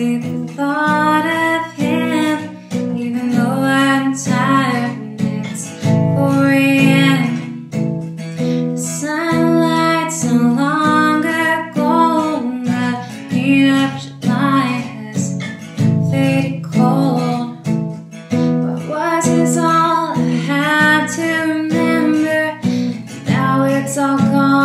even thought of him, even though I'm tired and it's 4 a.m. The sunlight's no longer golden, the heat of July has faded cold. But was this all I had to remember? Now it's all gone.